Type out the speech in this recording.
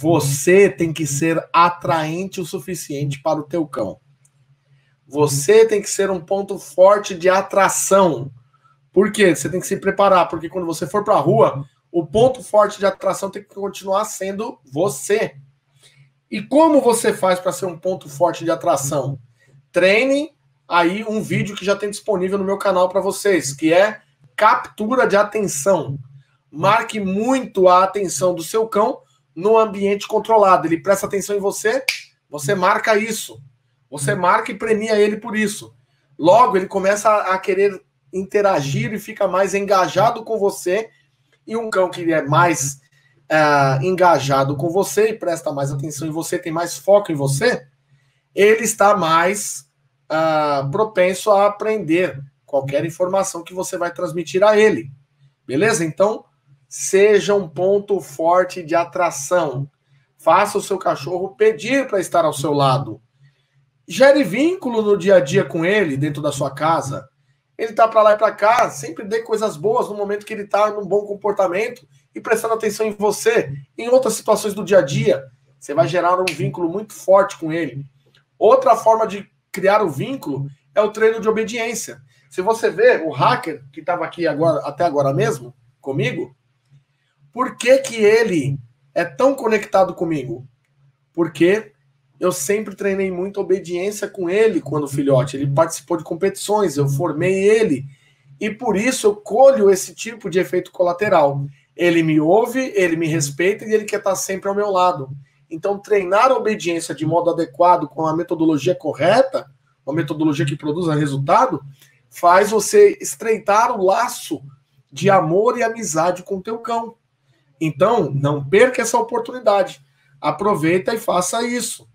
Você tem que ser atraente o suficiente para o teu cão. Você tem que ser um ponto forte de atração. Por quê? Você tem que se preparar, porque quando você for para a rua, o ponto forte de atração tem que continuar sendo você. E como você faz para ser um ponto forte de atração? Treine aí um vídeo que já tem disponível no meu canal para vocês, que é captura de atenção. Marque muito a atenção do seu cão no ambiente controlado. Ele presta atenção em você, você marca isso. Você marca e premia ele por isso. Logo, ele começa a querer interagir e fica mais engajado com você. E um cão que é mais uh, engajado com você e presta mais atenção em você, tem mais foco em você, ele está mais uh, propenso a aprender qualquer informação que você vai transmitir a ele. Beleza? Então, seja um ponto forte de atração. Faça o seu cachorro pedir para estar ao seu lado. Gere vínculo no dia a dia com ele, dentro da sua casa. Ele tá para lá e para cá, sempre dê coisas boas no momento que ele está num bom comportamento e prestando atenção em você. Em outras situações do dia a dia, você vai gerar um vínculo muito forte com ele. Outra forma de criar o vínculo é o treino de obediência. Se você vê o hacker que estava aqui agora, até agora mesmo, comigo, por que, que ele é tão conectado comigo? Porque eu sempre treinei muito obediência com ele quando filhote. Ele participou de competições, eu formei ele. E por isso eu colho esse tipo de efeito colateral. Ele me ouve, ele me respeita e ele quer estar sempre ao meu lado. Então, treinar a obediência de modo adequado, com a metodologia correta, uma metodologia que produza resultado, faz você estreitar o laço de amor e amizade com o teu cão. Então, não perca essa oportunidade. Aproveita e faça isso.